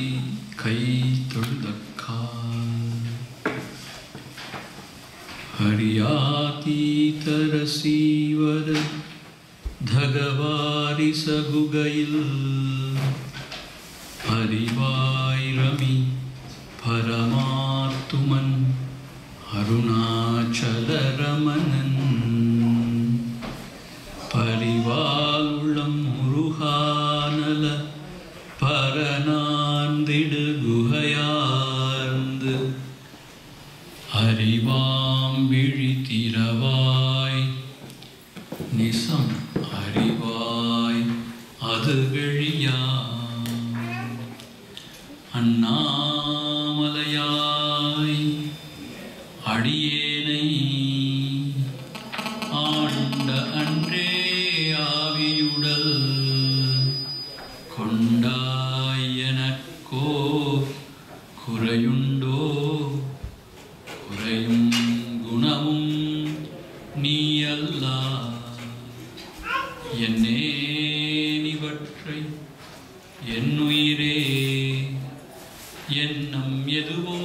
ी तु हरि आती तरसिर धारि हरिवा நிவற்றை என்னுயிரே. எண்ணம் எதுவோ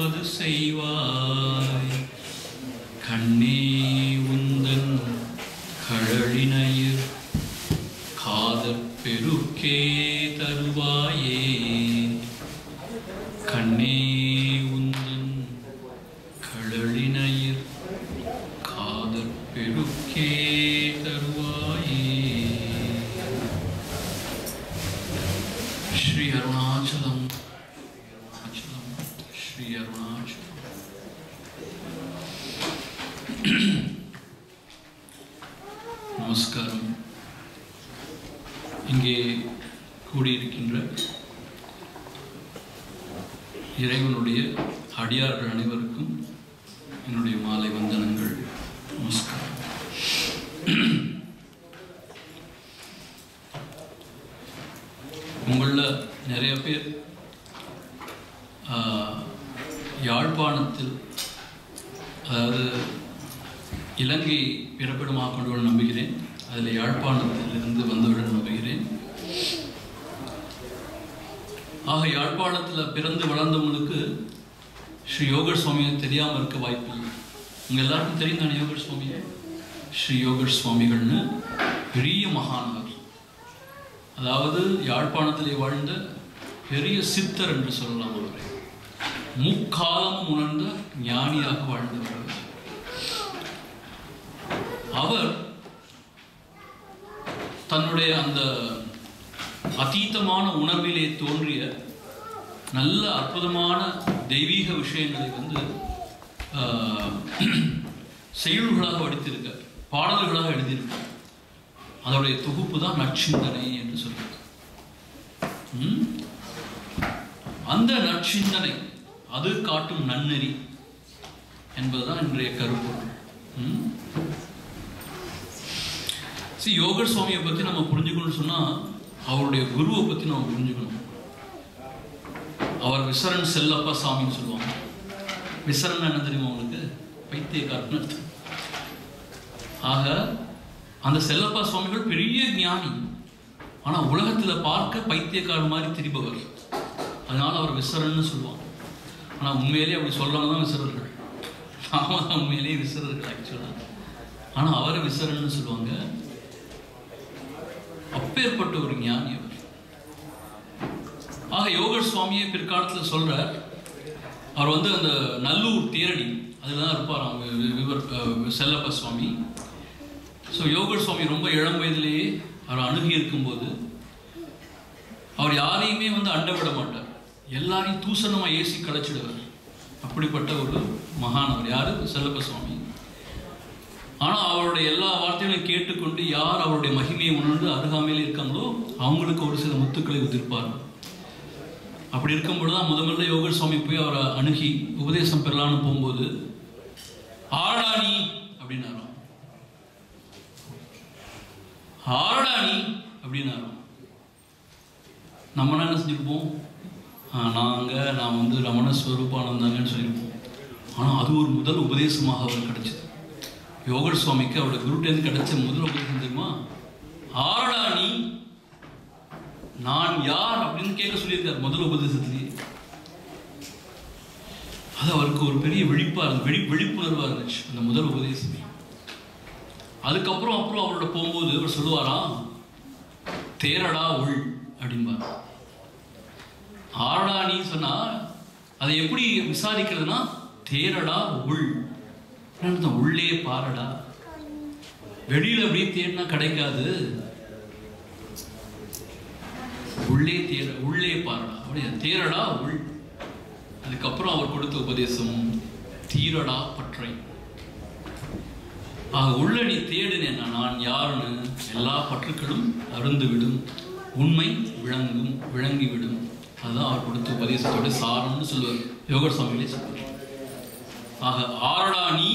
அது செய்வார் கண்ணே உந்தன் கழலினையிர் காதற் பெருக்கே தருவாயே கண்ணே உந்தன் கழலினையிர் காதற் பெருக்கே தருவாயே ஸ்ரீ அருணாச்சலம் அருணாச்சலம் ஸ்ரீ அருணாச்சலம் நமஸ்காரம் இங்கே கூடியிருக்கின்ற இறைவனுடைய அடியார்கள் அனைவருக்கும் என்னுடைய மாலை வந்தனங்கள் நமஸ்காரம் உங்களில் நிறைய பேர் ஆஹ், யாழ்ப்பாணத்தில் அதாவது இலங்கை பிறப்பிடமாக கொண்டவர்கள் நம்புகிறேன். அதில் யாழ்ப்பாணத்திலிருந்து வந்தவுடன் நம்புகிறேன். ஆக யாழ்ப்பாணத்தில் பிறந்து வளர்ந்தவங்களுக்கு ஸ்ரீ யோகர் சுவாமியை தெரியாமல் இருக்க வாய்ப்பு இல்லை உங்கள் எல்லாருக்கும் தெரியும் தானே யோகர் சுவாமியை ஸ்ரீ யோகர் சுவாமிகள்னு பெரிய மகானவர் அதாவது யாழ்ப்பாணத்திலே வாழ்ந்த பெரிய சித்தர் என்று சொல்லலாம் அவரை. முக்காலமும் உணர்ந்த ஞானியாக வாழ்ந்தவர் அவர். தன்னுடைய அந்த அதீதமான உணர்விலே தோன்றிய நல்ல அற்புதமான தெய்வீக விஷயங்களை வந்து ஆஹ், செய்யுள்களாக பாடல்களாக எழுதியிருக்க அதோடைய தொகுப்பு தான் நற்சிந்தனை என்று சொல்றது அந்த நற்சிந்தனை அது காட்டும் நன்னெறி என்பதுதான் இன்றைய கருப்பொருள். சி யோகர் சுவாமியை பற்றி நம்ம புரிஞ்சுக்கணும்னு சொன்னால் அவருடைய குருவை பற்றி நம்ம புரிஞ்சுக்கணும். அவர் விசரன் செல்லப்பா சாமின்னு சொல்லுவாங்க. விசரன் என்ன தெரியுமா அவங்களுக்கு பைத்தியக்காரன் அர்த்தம். ஆக அந்த செல்லப்பா சுவாமிகள் பெரிய ஞானி. ஆனால் உலகத்தில் பார்க்க பைத்தியக்காரன் மாதிரி திரிபவர். அதனால அவர் விசரன்னு சொல்லுவாங்க. ஆனால் உண்மையிலேயே அப்படி சொல்றவங்க தான் விசரர்கள். நாம தான் உண்மையிலேயே விசரர்கள் ஆக்சுவலாக ஆனால் அவரை விசரன்னு சொல்லுவாங்க. அப்பேற்பட்ட ஒரு ஞானி அவர் ஆக யோகர் சுவாமியை பிற்காலத்தில் சொல்றார் அவர் வந்து அந்த நல்லூர் தேரடி அதில் தான் இருப்பார் அவங்க விவர் செல்லப்ப சுவாமி. ஸோ யோகர் சுவாமி ரொம்ப இளம் வயதிலேயே அவர் அணுகி இருக்கும்போது அவர் யாரையுமே வந்து அண்ட விட மாட்டார். எல்லாரையும் தூசணமாக ஏசி கலைச்சிடுவார். அப்படிப்பட்ட ஒரு மகான் அவர் யாரு? செல்லப்ப சுவாமி. ஆனால் அவருடைய எல்லா வார்த்தைகளையும் கேட்டுக்கொண்டு யார் அவருடைய மகிமையை உணர்ந்து அருகாமையில் இருக்காங்களோ அவங்களுக்கு ஒரு சில முத்துக்களை உதிர்ப்பார். அப்படி இருக்கும்பொழுது தான் முதல்ல யோகர் சுவாமி போய் அவரை அணுகி உபதேசம் பெறலான்னு போகும்போது ஆடாணி அப்படின்னாராம். ஆடாணி அப்படின்னாராம். நம்ம என்ன செஞ்சுருப்போம்? நாங்கள் நான் வந்து ரமண ஸ்வரூபானந்தாங்கன்னு சொல்லியிருப்போம் ஆனால் அது ஒரு முதல் உபதேசமாக அவர் கிடைச்சது. யோகர் சுவாமிக்கு அவரோட குருட்டேருந்து கிடைச்ச முதல் உபதேசம் தெரியுமா? ஆரடா நீ நான் யார்? அப்படின்னு கேட்க சொல்லியிருக்கார் முதல் உபதேசத்திலேயே. அது அவருக்கு ஒரு பெரிய விழிப்பா இருந்தது விழி விழிப்புணர்வா இருந்துச்சு அந்த முதல் உபதேசமே. அதுக்கப்புறம் அப்புறம் அவரோட போகும்போது அவர் சொல்லுவாரா தேரடா உள் அப்படிம்பார். ஆரடா நீ சொன்னா அதை எப்படி விசாரிக்கிறதுனா தேரடா உள். நான் உள்ளே பாருடா. வெளியில அப்படியே தேடினா கிடைக்காது. உள்ளே தேட உள்ளே பாரடா. அப்படியே தேரடா உள். அதுக்கப்புறம் அவர் கொடுத்த உபதேசம் தீரடா பற்றை. ஆக உள்ள நீ தேடுனேன்னா நான் யாருன்னு எல்லா பற்றுக்களும் அருந்து விடும் உண்மை விளங்கும் விளங்கிவிடும். அதுதான் அவர் கொடுத்த உபதேசத்தோட சாரம்னு சொல்லுவார் யோகர் சுவாமிகளே. சொல்லுவார் ஆக ஆரடா நீ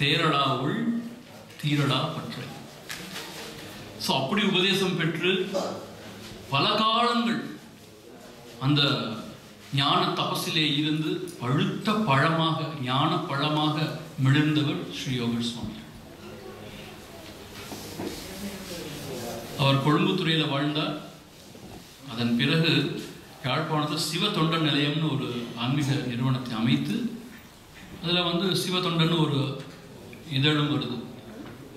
தேரடா உள் தீரடா பற்றை. ஸோ அப்படி உபதேசம் பெற்று பல காலங்கள் அந்த ஞான தபசிலே இருந்து பழுத்த பழமாக ஞான பழமாக மிளிர்ந்தவர் ஸ்ரீ யோகர் சுவாமி அவர் கொழும்புத்துறையில் வாழ்ந்தார். அதன் பிறகு யாழ்ப்பாணத்தில் சிவ தொண்ட நிலையம்னு ஒரு ஆன்மீக நிறுவனத்தை அமைத்து அதில் வந்து சிவ தொண்டன்னு ஒரு இதழும் வருது.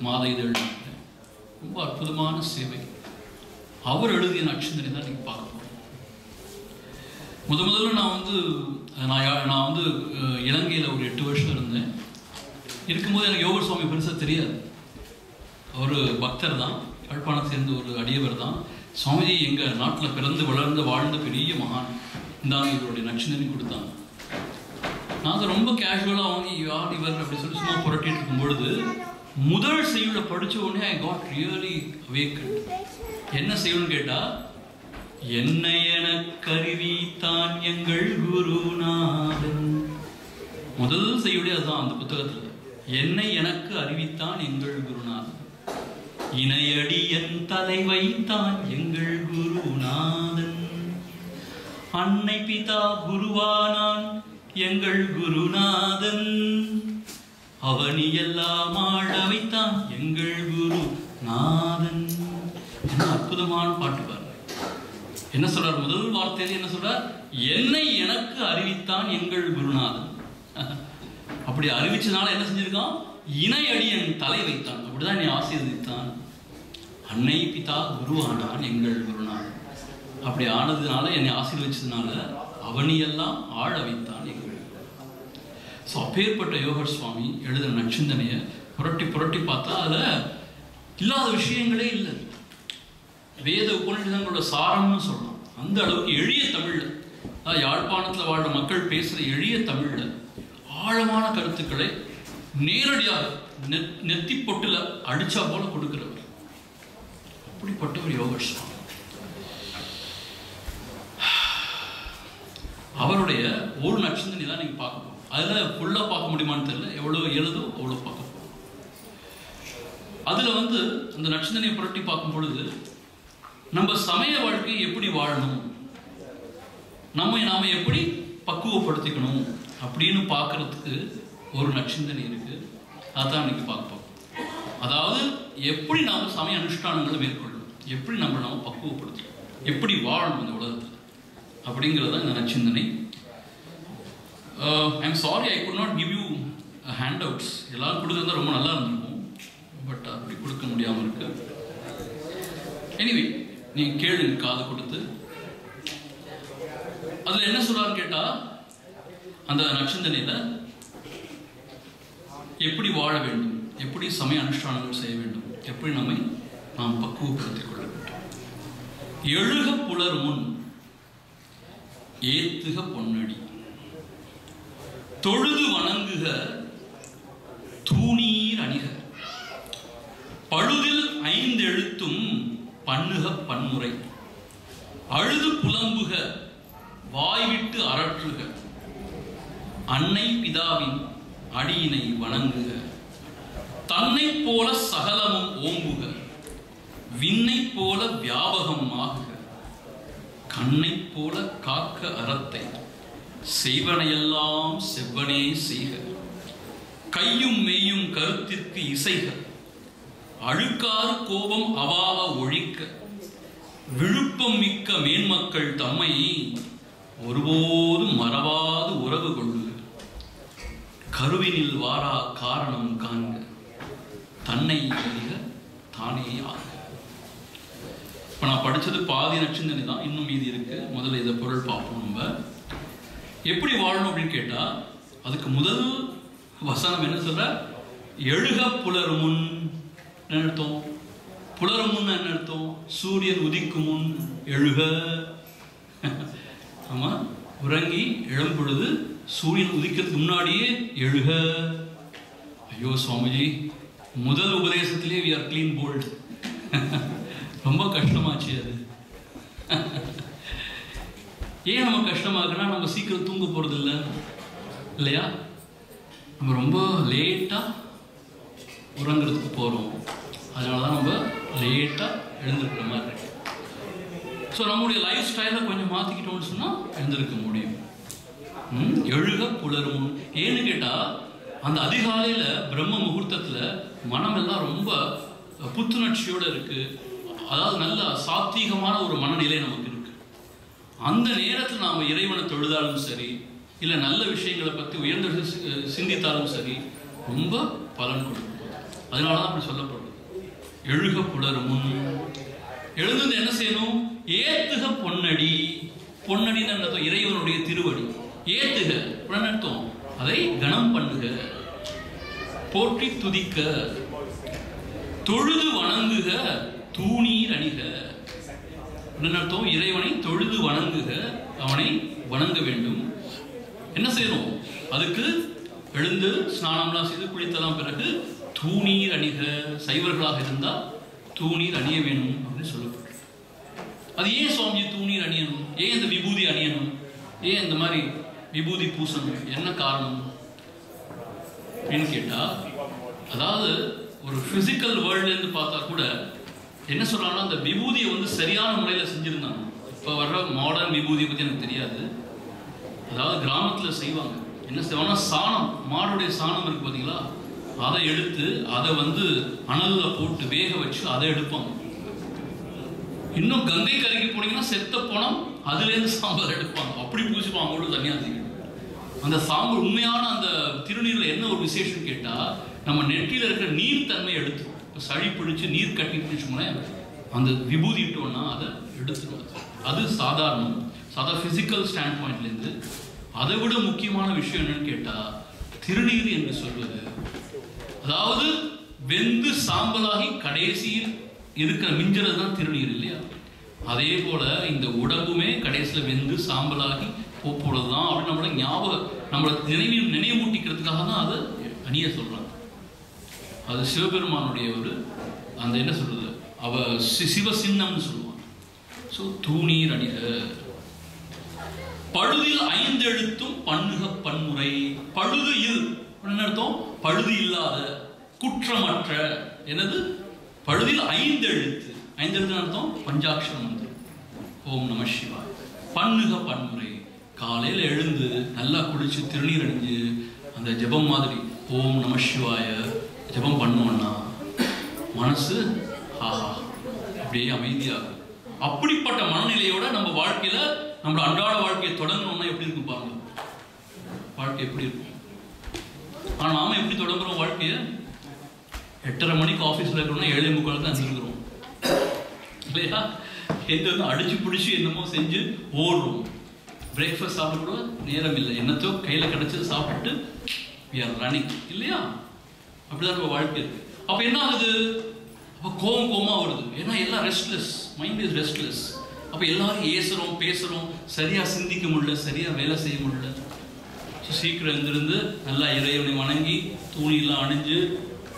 மாத இதழ் ரொம்ப அற்புதமான சேவை. அவர் எழுதிய நட்சத்திரை தான் நீங்கள் பார்க்க போகிறோம் முத முதல்ல நான் வந்து நான் நான் வந்து இலங்கையில் ஒரு எட்டு வருஷம் இருந்தேன். இருக்கும்போது எனக்கு யோகர் சுவாமி பெருசாக தெரியாது. அவர் பக்தர் தான். யாழ்ப்பாணம் சேர்ந்த ஒரு அடியவர் தான். சுவாமிஜி எங்கள் நாட்டில் பிறந்து வளர்ந்து வாழ்ந்த பெரிய மகான். இந்தாங்க இவருடைய நட்சத்திரம் கொடுத்தாங்க. நான் ரொம்ப கேஷுவலாக வாங்கி யார் இவர் அப்படின்னு சொல்லி சும்மா புரட்டிட்டு இருக்கும்பொழுது முதல் செய்யுளை படித்த உடனே ஐ காட் ரியலி அவேக்கட் என்ன செய்யுள்னு கேட்டால் என்னை எனக்கருவி தான் எங்கள் குருநாதன் முதல் செய்யுடைய அதுதான் அந்த புத்தகத்தில். என்னை எனக்கு அறிவித்தான் எங்கள் குருநாதன் இணையடி என் தலை வைத்தான் எங்கள் குருநாதன் அன்னை பிதா குருவானான் எங்கள் குருநாதன். அவனி எல்லாம் ஆழ வைத்தான் எங்கள் குரு நாதன் என்ன அற்புதமான பாட்டு பாருங்க. என்ன சொல்றார்? முதல் வார்த்தையில என்ன சொல்றார்? என்னை எனக்கு அறிவித்தான் எங்கள் குருநாதன். அப்படி அறிவிச்சனால என்ன செஞ்சிருக்கான்? இணை என் தலை வைத்தான். அப்படிதான் என்னை ஆசீர்வதித்தான். அன்னை பிதா குருவானான் எங்கள் குருநாதன். அப்படி ஆனதுனால என்னை ஆசீர்வச்சதுனால அவனியெல்லாம் ஆழ வைத்தான் எங்கள் ஸோ அப்பேற்பட்ட யோகர் சுவாமி எழுதின நச்சிந்தனையை புரட்டி புரட்டி பார்த்தா அதில் இல்லாத விஷயங்களே இல்லை. வேத உபநிஷதங்களோட சாரம்னு சொல்லலாம். அந்த அளவுக்கு எளிய தமிழ்ல அதாவது யாழ்ப்பாணத்தில் வாழ்ற மக்கள் பேசுகிற எளிய தமிழ்ல ஆழமான கருத்துக்களை நேரடியாக நெத் நெத்தி பொட்டுல அடிச்சா போல கொடுக்கிறவர். அப்படிப்பட்ட ஒரு யோகர் சுவாமி. அவருடைய ஒரு நட்சத்திரம் தான் நீங்க பார்க்க போறோம் அதுல பார்க்க முடியுமான்னு தெரியல. எவ்வளவு எழுதோ அவ்வளவு பார்க்க போறோம். அதுல வந்து அந்த நட்சத்திரனை புரட்டி பார்க்கும் பொழுது நம்ம சமய வாழ்க்கையை எப்படி வாழணும்? நம்மை நாம எப்படி பக்குவப்படுத்திக்கணும்? அப்படின்னு பார்க்கறதுக்கு ஒரு நட்சத்திரம் இருக்கு. அதான் இன்னைக்கு பார்ப்போம் அதாவது எப்படி நாம சமய அனுஷ்டானங்களை மேற்கொள்ளணும்? எப்படி நம்ம நாம பக்குவப்படுத்தணும் எப்படி வாழணும் இந்த உலகத்தில்? அப்படிங்கிறது தான் இந்த நச்சிந்தனை. I'm sorry I could not give you handouts எல்லாரும் கொடுத்துருந்தா ரொம்ப நல்லா இருந்திருக்கும். பட் uh, அப்படி கொடுக்க முடியாமல் இருக்கு. எனிவே நீங்கள் கேளுங்க காது கொடுத்து. அதில் என்ன சொல்றான்னு கேட்டா அந்த நட்சந்தனையில் எப்படி வாழ வேண்டும்? எப்படி சமய அனுஷ்டானங்கள் செய்ய வேண்டும்? எப்படி நம்மை நாம் பக்குவப்படுத்திக் கொள்ள வேண்டும்? எழுக புலர் முன் ஏத்துக பொன்னடி. தொழுது வணங்குக தூணீர் அணிக. பழுதில் ஐந்தெழுத்தும் பண்ணுக பன்முறை. அழுது புலம்புக வாய்விட்டு அரற்றுக. அன்னை பிதாவின் அடியினை வணங்குக. தன்னை போல சகலமும் ஓம்புக. விண்ணை போல வியாபகம் ஆகுக. கண்ணை போல காக்க அறத்தை செய்வனையெல்லாம் செவ்வனே செய்க. கையும் மெய்யும் கருத்திற்கு இசைக. அழுக்காறு கோபம் அவாக ஒழிக்க. விழுப்பம் மிக்க மேன்மக்கள் தம்மை ஒருபோதும் மறவாது உறவு கொள்ளுக கருவினில் வாரா காரணம் காண்க. தன்னை அறிக தானே ஆக. இப்போ நான் படிச்சது பாதி நச்சுந்தனி தான் இன்னும் மீதி இருக்கு. முதல்ல இதை பொருள் பார்ப்போம் நம்ம. எப்படி வாழணும் அப்படின்னு கேட்டால் அதுக்கு முதல் வசனம் என்ன சொல்ற? எழுக புலர் முன் என்ன அர்த்தம்? புலர் முன் என்ன அர்த்தம்? சூரியன் உதிக்கும் முன் எழுக. ஆமா உறங்கி எழும் பொழுது சூரியன் உதிக்கிறதுக்கு முன்னாடியே எழுக. ஐயோ சுவாமிஜி முதல் உபதேசத்திலே வி ஆர் க்ளீன் போல்டு ரொம்ப கஷ்டமாச்சு அது. ஏன் நம்ம இருக்குன்னா நம்ம சீக்கிரம் தூங்க போகிறது இல்லை இல்லையா? நம்ம ரொம்ப லேட்டாக உறங்குறதுக்கு போகிறோம் அதனால தான் நம்ம லேட்டாக எழுந்திருக்கிற மாதிரி இருக்கு. ஸோ நம்முடைய லைஃப் ஸ்டைலை கொஞ்சம் மாற்றிக்கிட்டோம்னு சொன்னால் எழுந்திருக்க முடியும். ம், எழுக புலரும். ஏன்னு கேட்டால் அந்த அதிகாலையில் பிரம்ம முகூர்த்தத்தில் மனமெல்லாம் ரொம்ப புத்துணர்ச்சியோடு இருக்குது அதாவது நல்ல சாத்வீகமான ஒரு மனநிலை நமக்கு அந்த நேரத்தில் நாம் இறைவனை தொழுதாலும் சரி இல்லை நல்ல விஷயங்களை பற்றி உயர்ந்த சி- சிந்தித்தாலும் சரி ரொம்ப பலன் கொடுக்கும். அதனால தான் அப்படி சொல்லப்படுது. எழுக புலரும் முன் எழுந்து என்ன செய்யணும்? ஏத்துக பொன்னடி. பொன்னடின்னு அர்த்தம்? இறைவனுடைய திருவடி. ஏத்துக. அர்த்தம். அதை கணம் பண்ணுக. போற்றி துதிக்க. தொழுது வணங்குக. தூணீர் அணிக. என்ன அர்த்தம் இறைவனை தொழுது வணங்குக அவனை வணங்க வேண்டும். என்ன செய்யணும் அதுக்கு எழுந்து ஸ்நானம்லாம் செய்து குளித்தலாம். பிறகு தூணீர் அணிக சைவர்களாக இருந்தால் தூணீர் அணிய வேணும் அப்படின்னு சொல்லப்பட்டு அது ஏன் சுவாமி தூணீர் அணியணும்? ஏன் இந்த விபூதி அணியணும்? ஏன் இந்த மாதிரி விபூதி பூசணும்? என்ன காரணம் அப்படின்னு கேட்டால் அதாவது ஒரு ஃபிசிக்கல் வேர்ல்டுலேருந்து பார்த்தா கூட என்ன சொல்கிறாங்கன்னா அந்த விபூதியை வந்து சரியான முறையில் செஞ்சிருந்தாங்க. இப்போ வர்ற மாடர்ன் விபூதியை பற்றி எனக்கு தெரியாது. அதாவது கிராமத்தில் செய்வாங்க. என்ன செய்வாங்கன்னா சாணம் மாடுடைய சாணம் இருக்கு பார்த்தீங்களா அதை எடுத்து அதை வந்து அனலில் போட்டு வேக வச்சு அதை எடுப்பாங்க. இன்னும் கங்கை கரைக்கு போனீங்கன்னா செத்த பணம் அதுலேருந்து சாம்பல் எடுப்பாங்க. அப்படி பூசிப்பாங்க அவங்களும் தனியாக அந்த சாம்பல் உண்மையான அந்த திருநீரில் என்ன ஒரு விசேஷம் கேட்டால் நம்ம நெற்றியில் இருக்கிற நீர் தன்மை எடுத்து சளி பிடிச்சு நீர் கட்டி பிடிச்சோம்னா அந்த விபூதி விட்டோம்னா அதை எடுத்துருவாங்க அது. அது சாதாரணம். சாதா ஃபிசிக்கல் ஸ்டாண்ட் பாயிண்ட்லேருந்து அதை விட முக்கியமான விஷயம் என்னன்னு கேட்டால் திருநீர் என்று சொல்வது. அதாவது வெந்து சாம்பலாகி கடைசியில் இருக்கிற மிஞ்சுறது தான் திருநீர் இல்லையா? அதே போல இந்த உடம்புமே கடைசியில் வெந்து சாம்பலாகி போப்போறது தான் அப்படின்னு நம்மளை ஞாபகம் நம்மளை நினைவு நினைவூட்டிக்கிறதுக்காக தான் அதை அணிய சொல்றாங்க. அது சிவபெருமானுடைய ஒரு அந்த என்ன சொல்றது? அவ சி- சிவ சின்னம்னு சொல்லுவாங்க. ஸோ தூணீர் அணிக பழுதில் ஐந்தெழுத்தும் பண்ணுக பன்முறை. பழுது இல் என்ன அர்த்தம்? பழுது இல்லாத குற்றமற்ற என்னது? பழுதில் ஐந்தெழுத்து. ஐந்தெழுத்து அர்த்தம்? பஞ்சாட்சர மந்திரம். ஓம் நம சிவாய். பண்ணுக பன்முறை. காலையில் எழுந்து நல்லா குளிச்சு திருநீர் அணிஞ்சு அந்த ஜெபம் மாதிரி ஓம் நம சிவாய. ஜெபம் பண்ணோம்னா மனசு ஆஹா அப்படியே அமைதியாகும். அப்படிப்பட்ட மனநிலையோட நம்ம வாழ்க்கையில நம்ம அன்றாட வாழ்க்கையை தொடங்கணும்னா எப்படி இருக்கும் பாருங்க? வாழ்க்கை எப்படி இருக்கும்? ஆனா நாம எப்படி தொடங்குறோம் வாழ்க்கையை? எட்டரை மணிக்கு ஆஃபீஸில் இருக்கிறோம்னா ஏழை முக்கால் தான் செஞ்சுக்கிறோம் இல்லையா? எது வந்து அடிச்சு பிடிச்சி என்னமோ செஞ்சு ஓடுறோம். பிரேக்ஃபாஸ்ட் சாப்பிட கூட நேரம் இல்லை. என்னத்தையோ கையில் கிடச்சது சாப்பிட்டு வி ஆர் ரன்னிங் இல்லையா? அப்படிதான் நம்ம வாழ்க்கை இருக்கு. அப்போ என்ன ஆகுது? அப்போ கோவம் கோமா வருது. ஏன்னா எல்லாம் ரெஸ்ட்லெஸ் மைண்ட் இஸ் ரெஸ்ட்லெஸ் அப்போ எல்லாரும் ஏசுறோம் பேசுறோம். சரியா சிந்திக்க முடியல சரியா வேலை செய்ய முடியல. ஸோ சீக்கிரம் எழுந்திருந்து நல்லா இறைவனை வணங்கி தூணிலாம் அணிஞ்சு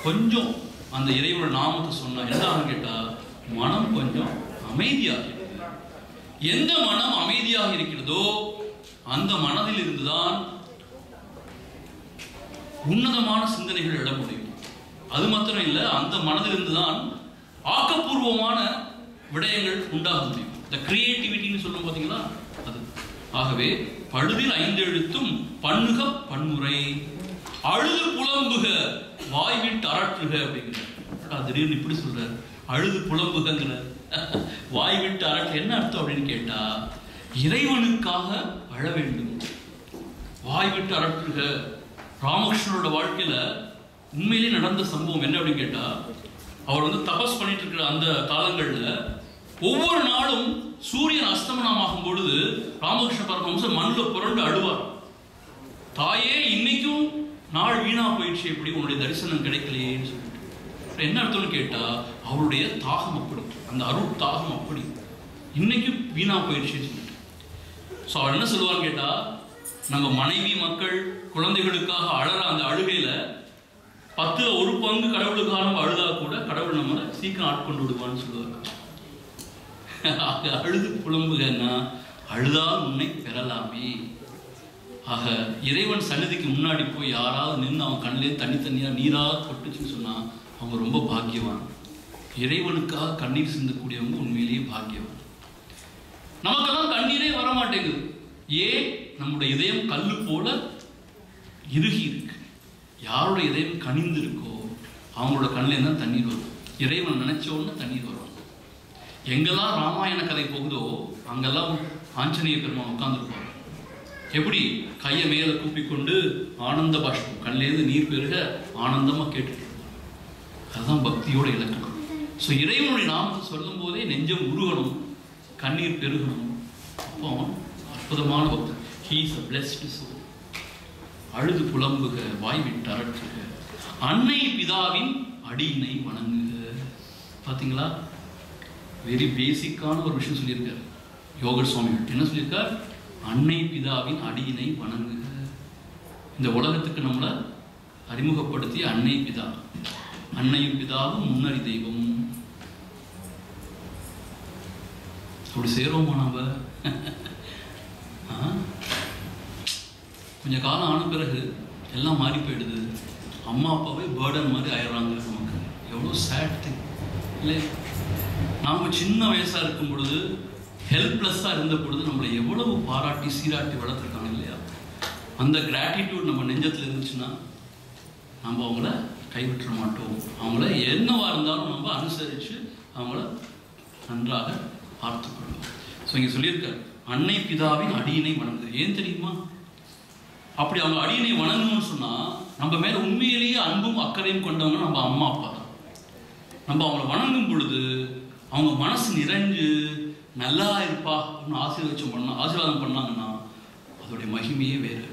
கொஞ்சம் அந்த இறைவனோட நாமத்தை சொன்னா என்ன கேட்டா மனம் கொஞ்சம் அமைதியாக இருக்கிறது. எந்த மனம் அமைதியாக இருக்கிறதோ அந்த மனதில் இருந்துதான் உன்னதமான சிந்தனைகள் எழ முடியும். அது மாத்திரம் இல்லை அந்த மனதிலிருந்து தான் ஆக்கப்பூர்வமான விடயங்கள் உண்டாக முடியும் இந்த கிரியேட்டிவிட்டின்னு சொல்லும் பார்த்தீங்களா அது. ஆகவே பழுதில் ஐந்தெழுத்தும் பண்ணுக பன்முறை அழுது புலம்புக வாய் விட்டு அரற்றுக அப்படிங்கிற திடீர்னு இப்படி சொல்றாரு? அழுது புலம்புகங்கிற. வாய் விட்டு அரற்று என்ன அர்த்தம் அப்படின்னு கேட்டா இறைவனுக்காக அழ வேண்டும். வாய் விட்டு அரற்றுக ராமகிருஷ்ணனோட வாழ்க்கையில உண்மையிலே நடந்த சம்பவம் என்ன அப்படின்னு கேட்டால் அவர் வந்து தபஸ் பண்ணிட்டு இருக்கிற அந்த காலங்களில் ஒவ்வொரு நாளும் சூரியன் அஸ்தமனமாகும் பொழுது ராமகிருஷ்ண பரமஹம்சர் மண்ணில் புரண்டு அழுவார். தாயே இன்னைக்கும் நாள் வீணா போயிடுச்சு. எப்படி உன்னுடைய தரிசனம் கிடைக்கலையேன்னு சொல்லிட்டு. என்ன அர்த்தம்னு கேட்டா அவருடைய தாகம் அப்படி. அந்த அருள் தாகம் அப்படி. இன்னைக்கும் வீணா போயிடுச்சுன்னு சொல்லிட்டு. ஸோ அவர் என்ன சொல்லுவார்னு கேட்டா நம்ம மனைவி மக்கள் குழந்தைகளுக்காக அழற அந்த அழுகை பத்துல ஒரு பங்கு கடவுளுக்காக நம்ம அழுதா கூட கடவுள் நம்மளை சீக்கிரம் ஆட்கொண்டு விடுவான்னு சொல்லுவார் அழுது புலம்புகன்னா அழுதால் உன்னை பெறலாமே. ஆக இறைவன் சன்னதிக்கு முன்னாடி போய் யாராவது நின்று அவன் கண்ணிலே தண்ணி தண்ணியா நீரா கொட்டுச்சுன்னு சொன்னால் அவங்க ரொம்ப பாக்கியவான். இறைவனுக்காக கண்ணீர் சிந்தக்கூடியவங்க உண்மையிலேயே பாக்கியவான். நமக்கெல்லாம் கண்ணீரே வர மாட்டேங்குது ஏன்? நம்முடைய இதயம் கல் போல இறுகி இருக்கு. யாரோட இதயம் கனிந்து இருக்கோ அவங்களோட கண்ணில் தான் தண்ணீர் வரும். இறைவன் நினைச்சோன்னு தண்ணீர் வரும். எங்கெல்லாம் ராமாயண கதை போகுதோ அங்கெல்லாம் ஆஞ்சநேய பெருமான் உட்கார்ந்துருப்பாங்க எப்படி? கையை மேலே கூப்பிக்கொண்டு ஆனந்த பாஷ்பம் கண்ணிலேருந்து நீர் பெருக ஆனந்தமாக கேட்டுட்டு அதுதான் பக்தியோட இலக்கணம். ஸோ இறைவனுடைய நாமத்தை சொல்லும் போதே நெஞ்சம் உருகணும் கண்ணீர் பெருகணும். அப்போ அற்புதமான பக்தன். ஹீஸ் அ பிளெஸ்டு சோல் அழுது புலம்புக வாய் அரற்றுக அன்னை பிதாவின் அடியினை வணங்குக. பார்த்தீங்களா வெரி பேசிக்கான ஒரு விஷயம் சொல்லியிருக்காரு. யோகர் சுவாமிகள். என்ன சொல்லியிருக்கார்? அன்னை பிதாவின் அடியினை வணங்குக. இந்த உலகத்துக்கு நம்மளை அறிமுகப்படுத்திய அன்னை பிதா. அன்னையும் பிதாவும் முன்னறி தெய்வம். அப்படி சேருவோமா நம்ம ஆ? கொஞ்சம் காலம் ஆன பிறகு எல்லாம் மாறி போயிடுது. அம்மா அப்பாவே பேர்டன் மாதிரி ஆயிடுறாங்க நமக்கு. எவ்வளோ சேட் திங் இல்லை நாம் சின்ன வயசாக இருக்கும் பொழுது ஹெல்ப்லெஸ்ஸாக இருந்த பொழுது நம்மளை எவ்வளவு பாராட்டி சீராட்டி வளர்த்துருக்காங்க இல்லையா? அந்த கிராட்டிடியூட் நம்ம நெஞ்சத்தில் இருந்துச்சுன்னா நம்ம அவங்கள கைவிட்டுற மாட்டோம். அவங்கள என்னவா இருந்தாலும் நம்ம அனுசரித்து அவங்கள நன்றாக பார்த்துக்கொள்வோம் ஸோ இங்கே சொல்லியிருக்க அன்னை பிதாவின் அடியினை வணங்குது ஏன் தெரியுமா? அப்படி அவங்க அடியினை வணங்கணும்னு சொன்னா நம்ம மேல உண்மையிலேயே அன்பும் அக்கறையும் கொண்டவங்க நம்ம அம்மா அப்பா. தான் நம்ம அவங்கள வணங்கும் பொழுது அவங்க மனசு நிறைஞ்சு நல்லா இருப்பா அப்படின்னு ஆசீர்வச்சம் பண்ண ஆசீர்வாதம் பண்ணாங்கன்னா அதோடைய மகிமையே வேறு.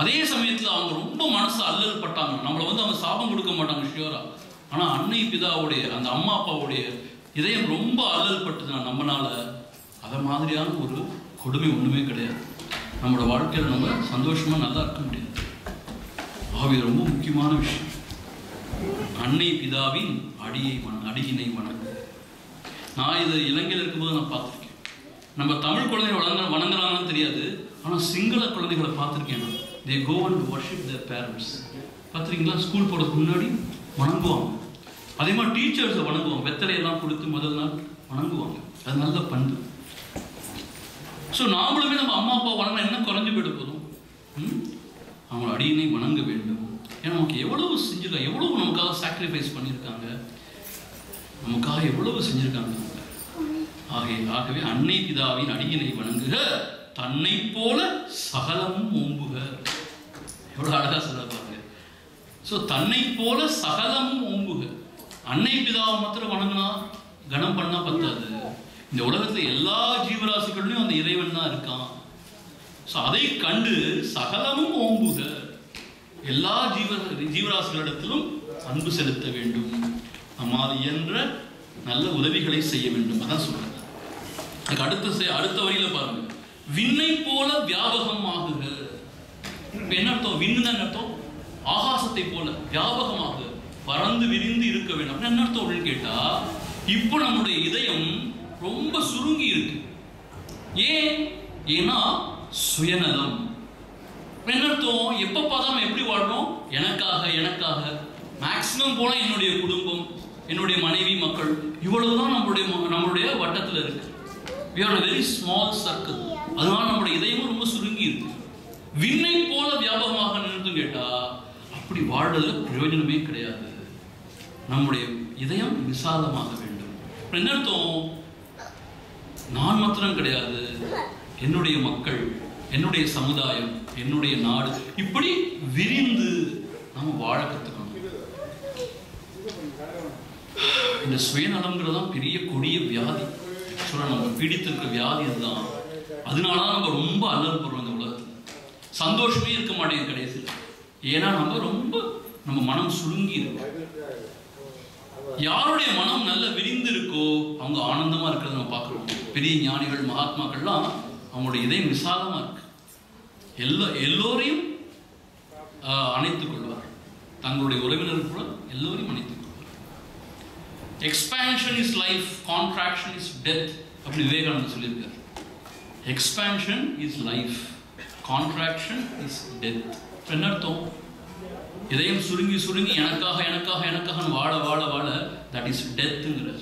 அதே சமயத்துல அவங்க ரொம்ப மனசு அல்லல் பட்டாங்க நம்மளை வந்து அவங்க சாபம் கொடுக்க மாட்டாங்க ஷியோரா ஆனா அன்னை பிதாவுடைய அந்த அம்மா அப்பாவுடைய இதயம் ரொம்ப அல்லல் பட்டுதுன்னா நம்மனால அதை மாதிரியான ஒரு கொடுமை ஒண்ணுமே கிடையாது. நம்மளோட வாழ்க்கையில நம்ம சந்தோஷமா நல்லா இருக்க முடியாது. ஆவி ரொம்ப முக்கியமான விஷயம். அன்னை பிதாவின் அடியை மன அடியினை வணங்கு நான் இது இலங்கையில் இருக்கும்போது நான் பார்த்துருக்கேன். நம்ம தமிழ் குழந்தைகள் வணங்க வணங்குறாங்கன்னு தெரியாது. ஆனால் சிங்கள குழந்தைகளை பார்த்துருக்கேன் நான். They go and worship the parents பார்த்துருக்கீங்களா? ஸ்கூல் போகிறதுக்கு முன்னாடி வணங்குவாங்க. அதே மாதிரி டீச்சர்ஸை வணங்குவாங்க. வெத்தலையெல்லாம் கொடுத்து முதல் நாள் வணங்குவாங்க. அது நல்ல பண்பு. ஸோ நாமளுமே நம்ம அம்மா அப்பா வணங்கினா என்ன குறைஞ்சு போயிட போதும்? ம்? அவங்க அடியினை வணங்க வேண்டும். ஏன்னா நமக்கு எவ்வளவு செஞ்சிருக்காங்க எவ்வளவு நமக்காக சாக்ரிஃபைஸ் பண்ணியிருக்காங்க நமக்காக எவ்வளவு செஞ்சிருக்காங்க? ஆகவே ஆகவே அன்னை பிதாவின் அடியினை வணங்குக. தன்னை போல சகலமும் ஓம்புக. எவ்வளோ அழகாக சொல்ல பாருங்க. ஸோ தன்னை போல சகலமும் ஓம்புக. அன்னை பிதாவை மாத்திரம் வணங்கினா கனம் பண்ணால் பத்தாது. இந்த உலகத்துல எல்லா ஜீவராசிகள்லையும் அந்த இறைவன் தான் இருக்கான். ஸோ அதை கண்டு சகலமும் ஓம்புக எல்லா ஜீவ ஜீவராசிகளிடத்திலும் அன்பு செலுத்த வேண்டும். நம்மால் இயன்ற நல்ல உதவிகளை செய்ய வேண்டும். அதான் சொல்றாங்க அதுக்கு அடுத்த அடுத்த வரியில பாருங்க. விண்ணை போல வியாபகம் ஆகுக இப்ப என்ன அர்த்தம்? விண்ணு என்ன அர்த்தம்? ஆகாசத்தை போல வியாபகமாக பறந்து விரிந்து இருக்க வேண்டும். என்ன அர்த்தம் அப்படின்னு கேட்டா இப்போ நம்முடைய இதயம் ரொம்ப சுருங்கி இருக்கு. ஏன்? ஏன்னா சுயநலம். இப்ப என்ன அர்த்தம்? எப்ப பார்த்தாம எப்படி வாழ்றோம்? எனக்காக எனக்காக. மேக்சிமம் போனா என்னுடைய குடும்பம் என்னுடைய மனைவி மக்கள் இவ்வளவுதான் நம்மளுடைய ம- நம்மளுடைய வட்டத்தில் இருக்கு. We are very small small அதனால நம்மளுடைய இதயமும் ரொம்ப சுருங்கி இருக்கு. விண்ணை போல வியாபகமாக நின்று கேட்டா அப்படி வாழ்றதுல பிரயோஜனமே கிடையாது. நம்முடைய இதயம் விசாலமாக வேண்டும். அப்புறம் என்ன அர்த்தம்? நான் மாத்திரம் கிடையாது. என்னுடைய மக்கள் என்னுடைய சமுதாயம் என்னுடைய நாடு இப்படி விரிந்து நாம வாழ கத்துக்கணும். இந்த சுயநலம்ங்கிறது தான் பெரிய கொடிய வியாதி. ஆக்சுவலாக நம்ம பீடித்திருக்க வியாதி அதுதான். அதனால தான் நம்ம ரொம்ப அல்லல் இந்த உலகத்தில். சந்தோஷமே இருக்க மாட்டேங்குது கடைசியில். ஏன்னா நம்ம ரொம்ப நம்ம மனம் சுருங்கி இருக்கும் யாருடைய மனம் நல்ல விரிந்து இருக்கோ அவங்க ஆனந்தமா இருக்கிறத நம்ம பார்க்குறோம். பெரிய ஞானிகள் மகாத்மாக்கள்லாம் அவங்களுடைய இதயம் விசாலமா இருக்கு. எல்லா எல்லோரையும் அணைத்துக் கொள்வார் தங்களுடைய உறவினர் கூட எல்லோரையும் அணைத்துக் கொள்வார் expansion is life contraction is death அப்படி விவேகானந்தர் சொல்லியிருக்கார். Expansion is life contraction is death என்ன அர்த்தம்? இதயம் சுருங்கி சுருங்கி எனக்காக எனக்காக எனக்காக வாழ வாழ வாழ that is டெத்துங்கிற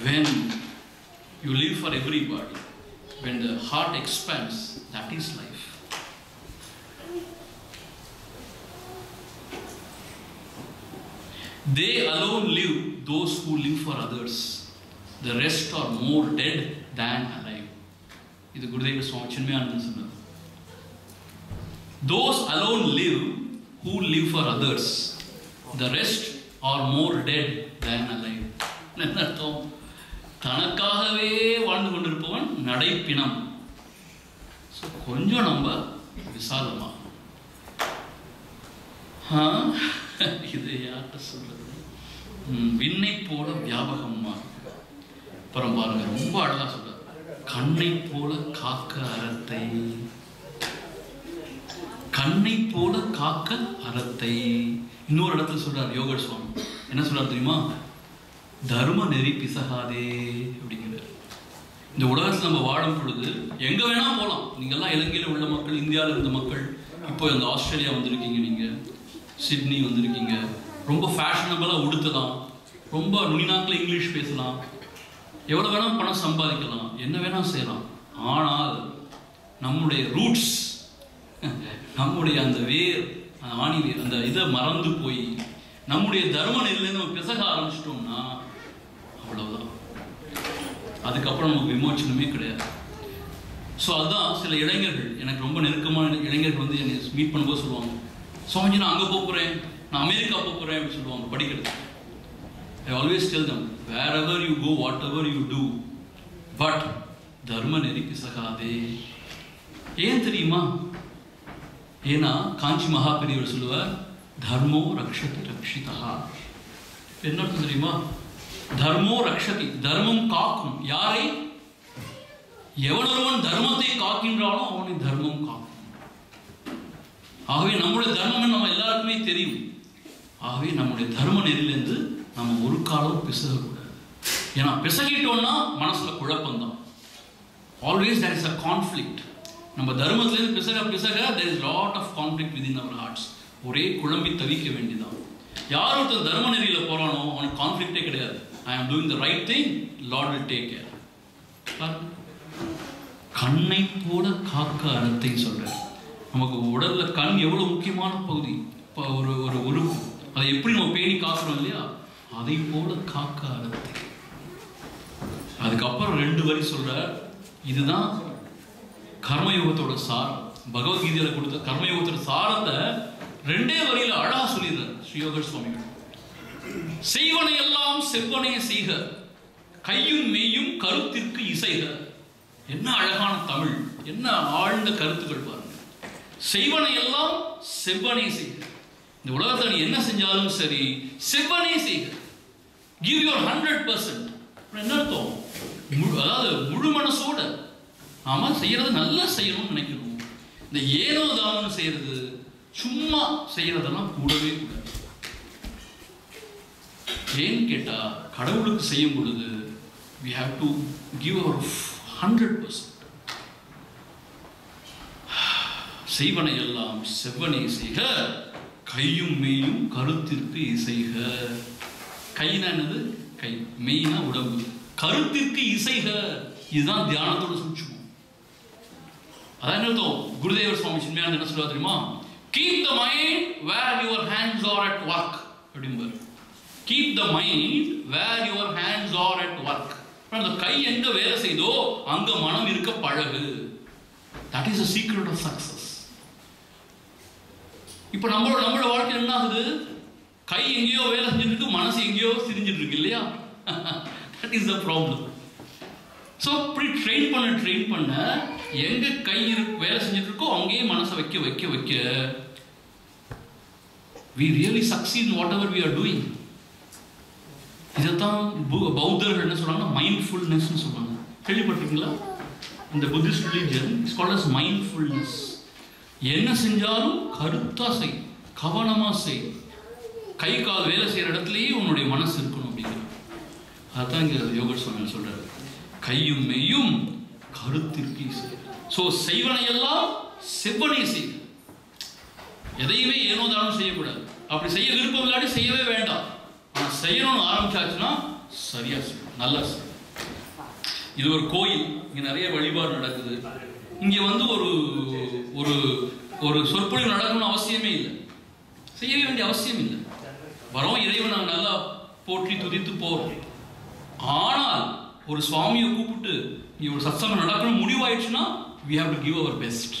when you live for everybody when the heart expands that is life they alone live those who live for others the rest are more dead than alive இது குருதேவ சுவாமி சின்மயானந்தன் சொன்னது those alone live who live for others. The rest are more dead than alive. என்ன அர்த்தம்? தனக்காகவே வாழ்ந்து கொண்டிருப்பவன் நடைப்பினம் so கொஞ்சம் நம்ம விசாலமாக இது யார்கிட்ட சொல்றது? விண்ணை போல வியாபகம்மா அப்புறம் பாருங்க ரொம்ப அழகா சொல்ற கண்ணை போல காக்க அறத்தை. கண்ணை போல காக்க அறத்தை. இன்னொரு இடத்துல சொல்றார் யோகர் சுவாமி. என்ன சொல்றார் தெரியுமா? தர்ம நெறி பிசகாதே அப்படிங்கிறார். இந்த உலகத்தில் நம்ம வாழும் பொழுது எங்க வேணா போகலாம் நீங்கெல்லாம் இலங்கையில் உள்ள மக்கள் இந்தியாவில் இருந்த மக்கள் இப்போ இந்த ஆஸ்திரேலியா வந்திருக்கீங்க நீங்க சிட்னி வந்திருக்கீங்க. ரொம்ப ஃபேஷனபிளாக உடுத்தலாம். ரொம்ப நுனிநாக்கில் இங்கிலீஷ் பேசலாம். எவ்வளோ வேணால் பணம் சம்பாதிக்கலாம். என்ன வேணால் செய்யலாம். ஆனால் நம்முடைய ரூட்ஸ் நம்முடைய அந்த வேர் ஆணி வேர் அந்த இதை மறந்து போய் நம்முடைய தர்ம நிலையிலேருந்து நம்ம பிசக ஆரம்பிச்சிட்டோம்னா அவ்வளவுதான். அதுக்கப்புறம் நமக்கு விமோச்சனமே கிடையாது. ஸோ அதுதான் சில இளைஞர்கள் எனக்கு ரொம்ப நெருக்கமான இளைஞர்கள் வந்து என்னை மீட் பண்ணும்போது சொல்லுவாங்க சுவாமிஜி நான் அங்கே போகிறேன் நான் அமெரிக்கா போகிறேன் அப்படின்னு சொல்லுவாங்க படிக்கிறது I always tell them wherever you go whatever you do but தர்ம நெறி பிசகாதே. ஏன் தெரியுமா? ஏன்னா காஞ்சி மகாபெரியவர் சொல்லுவார் தர்மோ ரக்ஷதி ரக்ஷிதா. என்ன அர்த்தம் தெரியுமா? தர்மோ ரக்ஷதி தர்மம் காக்கும். யாரை? எவனொருவன் தர்மத்தை காக்கின்றானோ அவனை தர்மம் காக்கும். ஆகவே நம்முடைய தர்மம் நம்ம எல்லாருக்குமே தெரியும். ஆகவே நம்முடைய தர்ம நெறியிலிருந்து நம்ம ஒரு காலம் பிசகக்கூடாது. ஏன்னா பிசகிட்டோம்னா மனசுல குழப்பம்தான். Always there is a conflict நம்ம தர்மத்திலேருந்து பிசக பிசக there is lot of conflict within our hearts ஒரே குழம்பி தவிக்க வேண்டியதான் யார் ஒருத்தர் தர்ம நெறியில் போகிறானோ அவனுக்கு கான்ஃப்ளிக்டே கிடையாது. I am doing the right thing lord will take care கண்ணை போல காக்க அறத்தை சொல்கிறேன் நமக்கு உடல்ல கண் எவ்வளவு முக்கியமான பகுதி? இப்போ ஒரு ஒரு உறுப்பு அதை எப்படி நம்ம பேணி காக்கிறோம் இல்லையா? அதை போல காக்க அறத்தை. அதுக்கப்புறம் ரெண்டு வரி சொல்கிற இதுதான் கர்மயோகத்தோட சாரம். பகவத்கீதையில கொடுத்த கர்மயோகத்தோட சாரத்தை ரெண்டே வரியில அழகா சொல்லிடுறார் ஸ்ரீயோகர் சுவாமிகள். செய்வனை எல்லாம் செவ்வனைய செய்க கையும் மெய்யும் கருத்திற்கு இசைக. என்ன அழகான தமிழ் என்ன ஆழ்ந்த கருத்துக்கள் பாருங்க. செய்வனை எல்லாம் செவ்வனே செய்க. இந்த உலகத்தில் நீ என்ன செஞ்சாலும் சரி செவ்வனே செய்க. கிவ் யுவர் ஹண்ட்ரட் பர்சன்ட் என்ன அர்த்தம்? முழு அதாவது முழு மனசோட நாம செய்யறது நல்லா செய்யணும்னு நினைக்கணும் இந்த ஏனோ தானம் செய்யறது சும்மா செய்யறதெல்லாம் கூடவே கூடாது. ஏன்னு கேட்டா கடவுளுக்கு செய்யும் பொழுது we have to give our hundred percent செய்வனை எல்லாம் செவ்வனை செய்க கையும் மெய்யும் கருத்திற்கு இசைக. கைனா என்னது? கை. மெய்னா உடம்பு. கருத்திற்கு இசைக. இதுதான் தியானத்தோட சூட்சுமம் அதான் அர்த்தம் குருதேவர் சுவாமி சின்மையான என்ன சொல்லுவா தெரியுமா? Keep the mind where your hands are at work அப்படிம்பாரு. Keep the mind where your hands are at work அந்த கை எங்க வேலை செய்தோ அங்க மனம் இருக்க பழகு. That is a secret of success இப்போ நம்மளோட நம்மளோட வாழ்க்கை என்ன ஆகுது? கை எங்கேயோ வேலை செஞ்சுட்டு மனசு எங்கேயோ சிரிஞ்சிட்டு இருக்கு இல்லையா? That is the problem so இப்படி ட்ரெயின் பண்ண ட்ரெயின் பண்ண எங்க கை இருக்கு வேலை செஞ்சுட்டு இருக்கோ அங்கேயே மனசை வைக்க வைக்க வைக்க we really succeed whatever we are doing இதைத்தான் பு- பௌத்தர்கள் என்ன சொல்கிறாங்கன்னா மைண்ட்ஃபுல்னஸ்னு சொல்றாங்க. கேள்விப்பட்டிருக்கீங்களா? இந்த புத்திஸ்ட் ரிலீஜன் இஸ் மைண்ட்ஃபுல்னஸ் என்ன செஞ்சாலும் கருத்தா செய் கவனமா செய். கை கால் வேலை செய்யற இடத்துலயே உன்னுடைய மனசு இருக்கணும் அப்படிங்கிற அதான் இங்க யோகர் சுவாமி சொல்றாரு. கையும் மெய்யும் கருத்திற்கு செய். ஸோ செய்வனை எல்லாம் செவ்வனை செய்ய எதையுமே ஏனோ தானோ செய்யக்கூடாது. அப்படி செய்ய விருப்பம் இல்லாட்டி செய்யவே வேண்டாம். ஆனால் செய்யணும்னு ஆரம்பிச்சாச்சுன்னா சரியா செய்யும் நல்லா செய்யும் இது ஒரு கோயில். இங்கே நிறைய வழிபாடு நடக்குது. இங்கே வந்து ஒரு ஒரு ஒரு சொற்பொழிவு நடக்கணும்னு அவசியமே இல்லை. செய்ய வேண்டிய அவசியம் இல்லை. வரோம் இறைவனை நல்லா போற்றி துதித்து போகிறோம் ஆனால் ஒரு சுவாமியை கூப்பிட்டு இங்கே ஒரு சத்சங்கம் நடக்கணும் முடிவாயிடுச்சுன்னா we have to give our best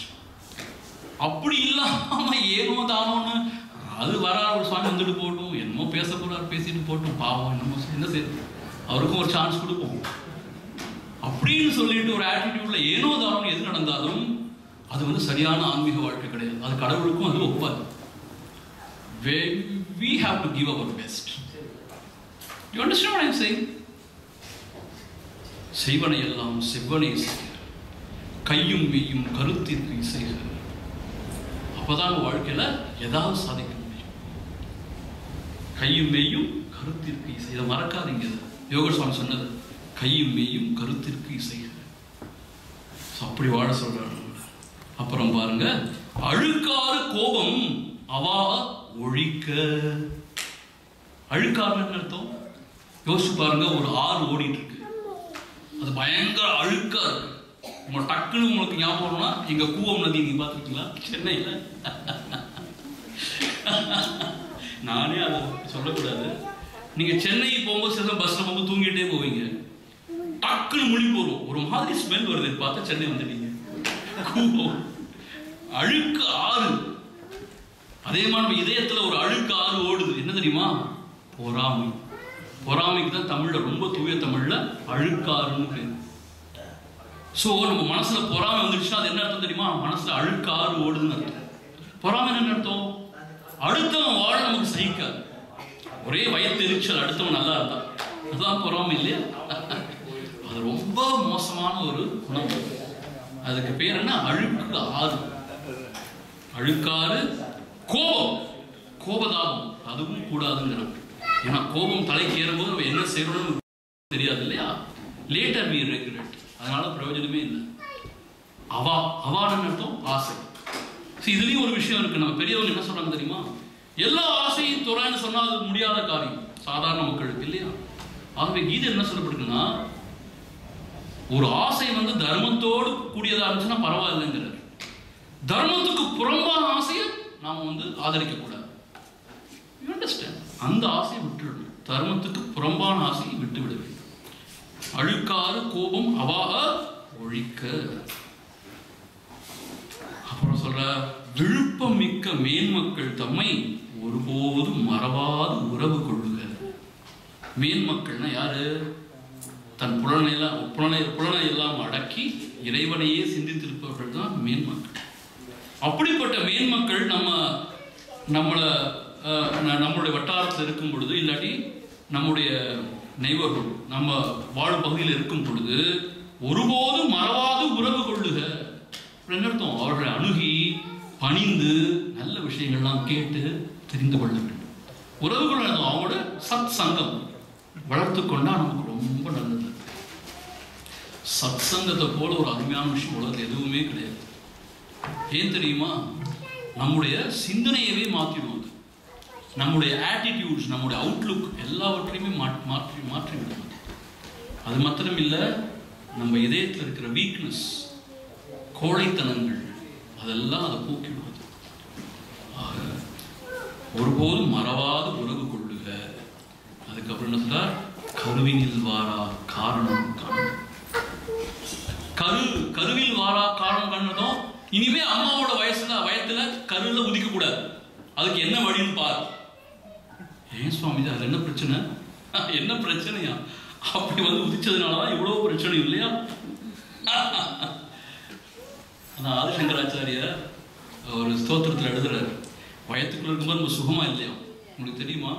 அப்படி இல்லாமல் ஏனோ தானோன்னு அது வரார் ஒரு சாமி வந்துட்டு போட்டும் என்னமோ பேச போறார் பேசிட்டு போட்டும் பாவம் என்னமோ என்ன செய்யுது அவருக்கும் ஒரு சான்ஸ் கொடுப்போம். அப்படின்னு சொல்லிட்டு ஒரு ஆட்டிடியூட்ல ஏனோ தானோ எது நடந்தாலும் அது வந்து சரியான ஆன்மீக வாழ்க்கை கிடையாது. அது கடவுளுக்கும் அது ஒப்பாது. We have to give our best you understand what செய்வனை எல்லாம் செவ்வனை செய்க கையும் மெய்யும் கருத்திற்கு செய்க அப்போதான் வாழ்க்கையில் வாழ்க்கையில ஏதாவது சாதிக்க முடியும். கையும் மெய்யும் கருத்திற்கு இசை. இதை மறக்காதீங்க. யோக சுவாமி சொன்னது கையும் மெய்யும் கருத்திற்கு இசைக அப்படி வாழ சொல்றாரு. அப்புறம் பாருங்க அழுக்காறு கோபம் அவா ஒழிக்க. அழுக்காறுன்னு அர்த்தம்? யோசிச்சு பாருங்க ஒரு ஆறு ஓடிட்டு இருக்கு. அது பயங்கர அழுக்கா இருக்கு. உங்க டக்குன்னு உங்களுக்கு ஞாபகம் வரும்னா எங்க கூவம் நதி நீங்க பார்த்துருக்கீங்களா? சென்னையில. நானே அதை சொல்லக்கூடாது. நீங்க சென்னை போகும்போது சில பஸ்ல போகும்போது தூங்கிட்டே போவீங்க. டக்குன்னு முடி போறோம் ஒரு மாதிரி ஸ்மெல் வருது. பார்த்தா சென்னை வந்துட்டீங்க. கூவம். அழுக்கு ஆறு. அதே மாதிரி நம்ம இதயத்துல ஒரு அழுக்கு ஆறு ஓடுது. என்ன தெரியுமா? பொறாமை. பொறாமைக்கு தான் தமிழ்ல ரொம்ப தூய தமிழ்ல அழுக்காறுன்னு பேர். சோ நம்ம மனசுல பொறாமை வந்துடுச்சுன்னா அது என்ன அர்த்தம் தெரியுமா? மனசுல அழுக்காறு ஓடுதுன்னு அர்த்தம். பொறாமை என்ன அர்த்தம்? அடுத்தவன் வாழ நமக்கு சகிக்காது. ஒரே வயத்தெரிச்சல் அடுத்தவன் நல்லா இருந்தான். அதுதான் பொறாமை இல்லையா? அது ரொம்ப மோசமான ஒரு குணம். அதுக்கு பேர் என்ன? அழுக்கு ஆறு. அழுக்காறு கோபம். கோபதாபம். அதுவும் கூடாதுங்கிறாங்க ஏன்னா கோபம் தலைக்கு ஏறும்போது நம்ம என்ன செய்யணும்னு தெரியாது இல்லையா? லேட்டர் வி அதனால பிரயோஜனமே இல்லை. அவா அவான்னு அர்த்தம் ஆசை. சரி இதுலேயும் ஒரு விஷயம் இருக்கு. நம்ம பெரியவங்க என்ன சொல்றாங்க தெரியுமா? எல்லா ஆசையும் துறைன்னு சொன்னால் அது முடியாத காரியம். சாதாரண மக்களுக்கு இல்லையா? ஆகவே கீதை என்ன சொல்லப்படுதுன்னா ஒரு ஆசை வந்து தர்மத்தோடு கூடியதா இருந்துச்சுன்னா பரவாயில்லைங்கிறார். தர்மத்துக்கு புறம்பான ஆசையை நாம வந்து ஆதரிக்க கூடாது அந்த ஆசையை விட்டுவிடணும் தர்மத்துக்கு புறம்பான ஆசையை விட்டு விட வேண்டும். அழுக்காறு கோபம் அவா ஒழிக்க. அப்புறம் சொல்ற விழுப்பம் மிக்க மேன்மக்கள் தம்மை ஒருபோதும் மறவாது உறவு கொள்ளுங்க மேன்மக்கள்னா யாரு? தன் புலனையெல்லாம் புலனை புலனை எல்லாம் அடக்கி இறைவனையே சிந்தித்திருப்பவர்கள் தான் மேன்மக்கள். அப்படிப்பட்ட மேன்மக்கள் நம்ம நம்மளை நம்மளுடைய வட்டாரத்தில் இருக்கும் பொழுது இல்லாட்டி நம்முடைய நெய்பர்ஹுட் நம்ம வாழும் பகுதியில் இருக்கும் பொழுது ஒருபோதும் மறவாது உறவு கொள்ளுக. அப்புறம் அர்த்தம்? அவர்களை அணுகி பணிந்து நல்ல விஷயங்கள்லாம் கேட்டு தெரிந்து கொள்ள வேண்டும். உறவு கொள்ள அவங்களோட சத் சங்கம் வளர்த்து கொண்டா நமக்கு ரொம்ப நல்லது. சத் சங்கத்தை போல ஒரு அருமையான விஷயம் உலகத்தில் எதுவுமே கிடையாது. ஏன் தெரியுமா? நம்முடைய சிந்தனையவே மாற்றிடுவோம் நம்முடைய ஆட்டிடியூட்ஸ் நம்முடைய அவுட்லுக் எல்லாவற்றையுமே மாற்றி மாற்றி விடும் அது. மாத்திரம் இல்லை நம்ம இதயத்தில் இருக்கிற வீக்னஸ் கோழைத்தனங்கள் அதெல்லாம் அதை போக்கி விடுது ஒருபோதும் மறவாத உறவு கொள்ளுக. அதுக்கப்புறம் என்ன சொல்றார்? கருவினில் வாரா காரணம் காணும் கரு கருவில் வாரா காரணம் கண்டதும் இனிமே அம்மாவோட வயசுல வயத்துல கருல உதிக்க கூடாது அதுக்கு என்ன வழின்னு பாரு. ஏன் சுவாமி அது என்ன பிரச்சனை? என்ன பிரச்சனையா? அப்படி வந்து உதிச்சதுனாலதான் இவ்வளவு பிரச்சனை இல்லையா? ஆனா ஆதிசங்கராச்சாரியர் ஒரு ஸ்தோத்திரத்தில் எழுதுறாரு வயத்துக்குள்ள இருக்கும்போது நம்ம சுகமா இல்லையா? உங்களுக்கு தெரியுமா?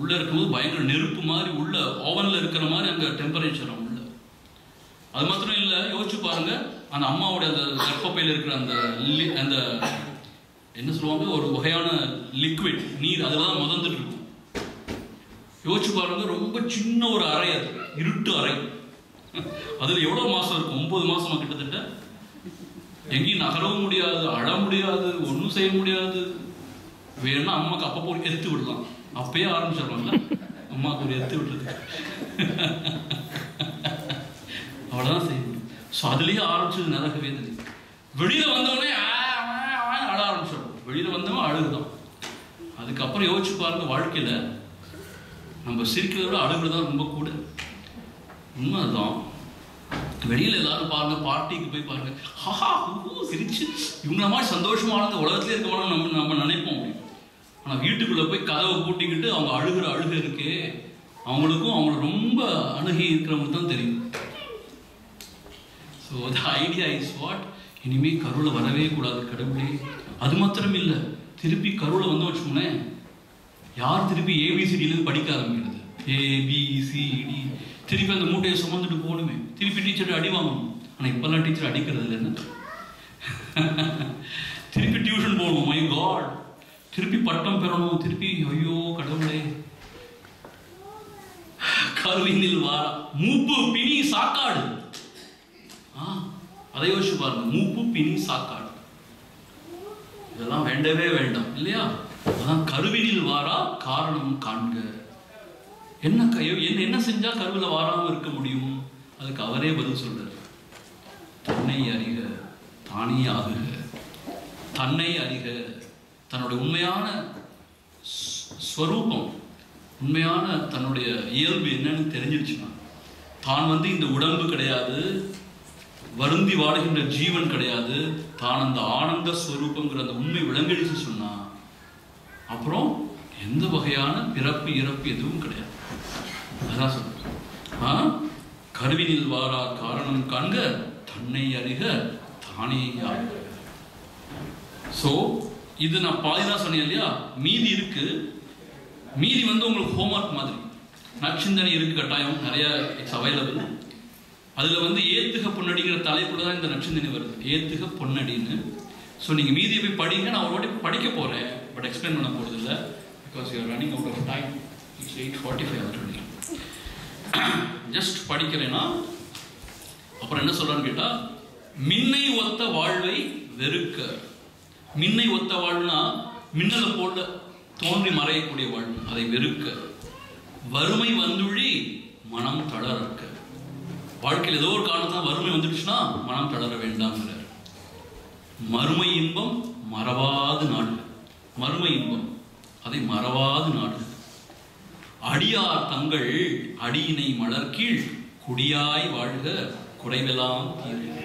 உள்ள இருக்கும்போது பயங்கர நெருப்பு மாதிரி உள்ள ஓவனில் இருக்கிற மாதிரி அங்கே டெம்பரேச்சர் உள்ள. அது மாத்திரம் இல்லை யோசிச்சு பாருங்க. அந்த அம்மாவோட அந்த கர்ப்பப்பையில் இருக்கிற அந்த அந்த என்ன சொல்லுவாங்க? ஒரு வகையான லிக்விட் நீர் அதில் தான் முதந்துட்டு இருக்கும் யோசிச்சு பாருங்க ரொம்ப சின்ன ஒரு அறை அது. இருட்டு அறை. அதில் எவ்வளோ மாதம் இருக்கும் ஒன்பது மாதமா கிட்டத்தட்ட. எங்கேயும் நகரவும் முடியாது அழ முடியாது ஒன்றும் செய்ய முடியாது. வேணும்னா அம்மாக்கு அப்பப்போ ஒரு எத்து விடலாம். அப்பயே ஆரம்பிச்சிடலாம்ல அம்மாவுக்கு ஒரு எத்து விடுறதுக்கு. அவ்வளோதான் செய்ய முடியும். ஸோ அதுலேயே ஆரம்பிச்சது நரக வேதனை. வெளியில் வந்தவனே ஆ, ஆ, அழ ஆரம்பிச்சிடும் வெளியில் வந்தவன் அழுகுதான். அதுக்கப்புறம் யோசிச்சு பாருங்க வாழ்க்கையில் நம்ம சிரிக்கிறத விட அழுகுறது தான் ரொம்ப கூட. உண்மை அதுதான் வெளியில் எல்லாரும் பாருங்க பார்ட்டிக்கு போய் பாருங்க. ஹஹா ஹூ சிரிச்சு. இவங்கள மாதிரி சந்தோஷமானது உலகத்திலே இருக்க நம்ம நம்ம நினைப்போம் ஆனால் ஆனா போய் கதவை பூட்டிக்கிட்டு அவங்க அழுகிற அழுகை இருக்கே. அவங்களுக்கும் அவங்கள ரொம்ப அணுகி இருக்கிறவங்களுக்கு தான் தெரியும். So the idea is what இனிமேல் கருளை வரவே கூடாது கடவுளே. அது மாத்திரம் இல்லை திருப்பி கருளை வந்து வச்சுக்கோங்களேன். யார் திருப்பி ஏபிசிடிலேருந்து படிக்க ஆரம்பிக்கிறது? ஏபிசிடி திருப்பி அந்த மூட்டையை சுமந்துட்டு போகணுமே. திருப்பி டீச்சர் அடி வாங்கணும். ஆனால் இப்போல்லாம் டீச்சர் அடிக்கிறது இல்லைன்னு. என்ன திருப்பி டியூஷன் போகணும் மை காட் திருப்பி பட்டம் பெறணும். திருப்பி ஐயோ கடவுளே. கருவினில் வா மூப்பு பிணி சாக்காடு. ஆ, அதை யோசிச்சு பாருங்க. மூப்பு பிணி சாக்காடு. இதெல்லாம் வேண்டவே வேண்டாம் இல்லையா? அதான் கருவினில் வாரா காரணம் காண்க. என்ன கையோ என்ன என்ன செஞ்சா கருவில வாராமல் இருக்க முடியும்? அதுக்கு அவரே பதில் சொல்றார். தன்னை அறிக தானே ஆகுக. தன்னை அறிக. தன்னுடைய உண்மையான ஸ்வரூபம் உண்மையான தன்னுடைய இயல்பு என்னன்னு தெரிஞ்சிருச்சுன்னா தான் வந்து இந்த உடம்பு கிடையாது வருந்தி வாடுகின்ற ஜீவன் கிடையாது தான் அந்த ஆனந்த ஸ்வரூபங்கிற அந்த உண்மை விளங்கிடுச்சு சொன்னா அப்புறம் எந்த வகையான பிறப்பு இறப்பு எதுவும் கிடையாது. அதான் சொல்றேன். ஆ? கருவினில் வாரா காரணம் காண்க தன்னை அறிக தானே ஸோ இது நான் பாதி தான் சொன்னேன் இல்லையா? மீதி இருக்கு. மீதி வந்து உங்களுக்கு ஹோம்ஒர்க் மாதிரி. நற்சிந்தனை இருக்கு கட்டாயம் நிறைய இட்ஸ் அவைலபிள் அதுல வந்து ஏத்துக பொன்னடிங்கிற தலைப்புல தான் இந்த நற்சிந்தனை வருது. ஏத்துக பொன்னடின்னு. ஸோ நீங்க மீதியை போய் படிங்க நான் ஒரு வாட்டி படிக்க போறேன். பட் எக்ஸ்பிளைன் பண்ண போகிறது இல்லை because you're running out of time it's eight forty five already just படிக்கிறேன்னா அப்புறம் என்ன சொல்கிறான்னு கேட்டால் மின்னை ஒத்த வாழ்வை வெறுக்க. மின்னை ஒத்த வாழ்வுனா மின்னலை போல தோன்றி மறையக்கூடிய வாழ்வு அதை வெறுக்க. வறுமை வந்துழி மனம் தளரக்க வாழ்க்கையில் ஏதோ ஒரு காரணத்தான் வறுமை வந்துடுச்சுன்னா மனம் தளர வேண்டாம்ங்கிறார். மறுமை இன்பம் மறவாது நாடு மறுமை இன்பம். அதை மறவாது நாடு அடியார் தங்கள் அடியினை மலர்கீழ் குடியாய் வாழ்க குறைவெல்லாம் தீர்க.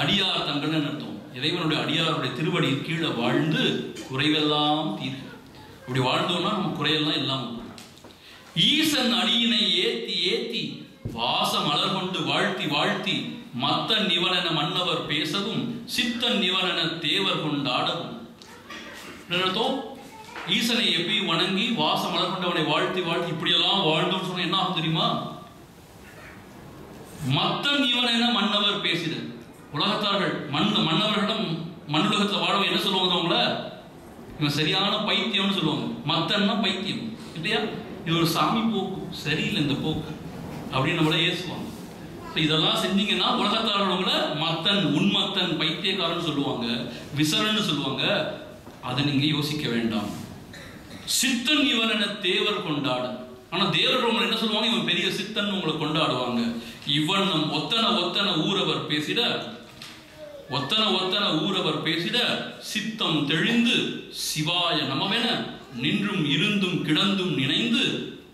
அடியார் தங்கள் அர்த்தம்? இறைவனுடைய அடியாருடைய திருவடி கீழே வாழ்ந்து குறைவெல்லாம் தீர்க. அப்படி வாழ்ந்தோம்னா நம்ம குறையெல்லாம் எல்லாம் ஈசன் அடியினை ஏத்தி ஏத்தி வாச மலர் கொண்டு வாழ்த்தி வாழ்த்தி மத்தன் நிவனென மன்னவர் பேசவும் சித்தன் நிவனென தேவர் கொண்டாடவும். அர்த்தம் ஈசனை எப்படி வணங்கி வாச மலர் கொண்டவனை வாழ்த்தி வாழ்த்தி இப்படியெல்லாம் வாழ்ந்தோம்னு சொன்னா என்ன ஆகும் தெரியுமா? மத்தன் இவன் என மன்னவர் பேசிட உலகத்தார்கள் மண் மன்னவர்களிடம் மண்ணுலகத்துல வாழவன் என்ன சொல்லுவாங்க அவங்கள? இவன் சரியான பைத்தியம்னு சொல்லுவாங்க. மத்தன்னா பைத்தியம். இல்லையா? இது ஒரு சாமி போக்கு. சரியில்லை இந்த போக்கு. அப்படின்னு நம்மள ஏசுவாங்க. இதெல்லாம் செஞ்சீங்கன்னா உலகத்தார்கள் உங்களை மத்தன் உன்மத்தன் பைத்தியக்காரன் சொல்லுவாங்க. விசரன்னு சொல்லுவாங்க. அதை நீங்க யோசிக்க வேண்டாம். சித்தன் இவன் என தேவர் கொண்டாட. ஆனா தேவர் உங்களை என்ன சொல்லுவாங்க? இவன் பெரிய சித்தன் உங்களை கொண்டாடுவாங்க. இவன் நம் ஒத்தனை ஒத்தனை ஊரவர் பேசிட ஒத்தனை ஒத்தனை ஊரவர் பேசிட சித்தம் தெளிந்து சிவாய நமவென நின்றும் இருந்தும் கிடந்தும் நினைந்து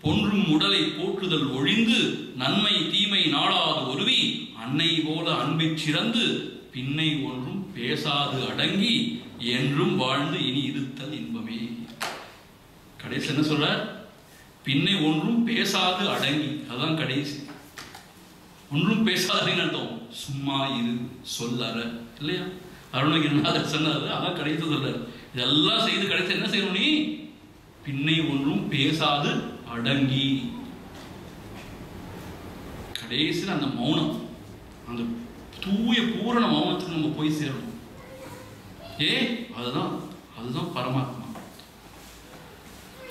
பொன்றும் உடலை போற்றுதல் ஒழிந்து நன்மை தீமை நாடாது ஒருவி அன்னை போல அன்பிற் சிறந்து பின்னை ஒன்றும் பேசாது அடங்கி என்றும் வாழ்ந்து இனி இருத்தல் இன்பமே. கடைசி என்ன சொல்றார்? பின்னை ஒன்றும் பேசாது அடங்கி. அதான் கடைசி. ஒன்றும் பேசாதேன்னு அர்த்தம். சும்மா இரு சொல்லற இல்லையா? அருணகிரிநாதர் சொன்னாரு. அதான் கடைசி சொல்றாரு. இதெல்லாம் செய்து கடைசி என்ன செய்யணும் நீ? பின்னை ஒன்றும் பேசாது அடங்கி. கடைசியில் அந்த மௌனம் அந்த தூய பூரண மௌனத்துக்கு நம்ம போய் சேரணும். ஏ அதுதான் அதுதான் பரமாத்மா.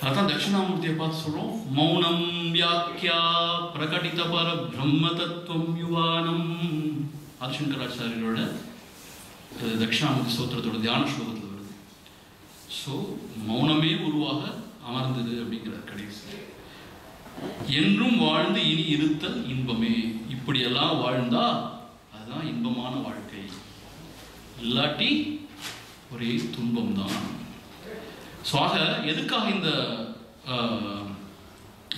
அதான் தட்சிணாமூர்த்தியை பார்த்து சொல்றோம். மௌனம் வியாக்கியா பிரகடித பர பிரம்ம தத்துவம் யுவானம் ஆதிசங்கராச்சாரியரோட தட்சிணாமூர்த்தி சோத்திரத்தோட தியான ஸ்லோகத்தில் வருது. ஸோ மௌனமே உருவாக அமர்ந்தது அப்படிங்கிறார் கடைசி. என்றும் வாழ்ந்து இனி இருத்தல் இன்பமே. இப்படியெல்லாம் வாழ்ந்தா அதுதான் இன்பமான வாழ்க்கை. இல்லாட்டி ஒரே துன்பம் தான் ஸோ ஆக எதுக்காக இந்த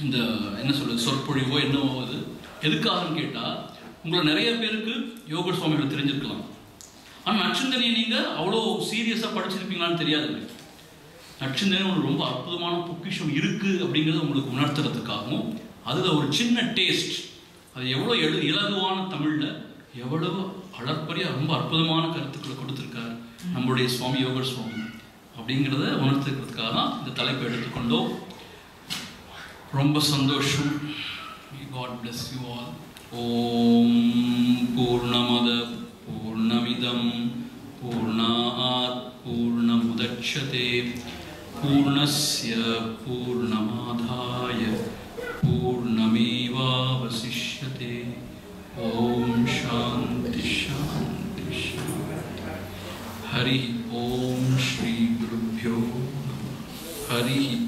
இந்த என்ன சொல்றது சொற்பொழிவோ என்னவோ அது? எதுக்காகன்னு கேட்டால் உங்களை நிறைய பேருக்கு யோக சுவாமிகள் தெரிஞ்சிருக்கலாம். ஆனால் நச்சுந்தனியை நீங்கள் அவ்வளோ சீரியஸாக படிச்சிருப்பீங்களான்னு தெரியாது நச்சுந்தனி ஒரு ரொம்ப அற்புதமான பொக்கிஷம் இருக்குது அப்படிங்கிறத உங்களுக்கு உணர்த்துறதுக்காகவும் அதில் ஒரு சின்ன டேஸ்ட் அது எவ்வளோ எழு இலகுவான தமிழில் எவ்வளவு அளப்பரிய ரொம்ப அற்புதமான கருத்துக்களை கொடுத்துருக்காரு. நம்முடைய சுவாமி யோகர் சுவாமி அப்படிங்கிறத உணர்த்துக்கிறதுக்காக தான் இந்த தலைப்பை எடுத்துக்கொண்டோம். ரொம்ப சந்தோஷம். காட் பிளஸ் யூ ஆல் ஓம் பூர்ணமத பூர்ணமிதம். பூர்ணாத் பூர்ணமுதட்சதே பூர்ணஸ்ய பூர்ணமாதாய. பூர்ணமேவாவசிஷ்யதே. ஓம் சாந்தி हरि ओम श्री गुरुभ्यो हरि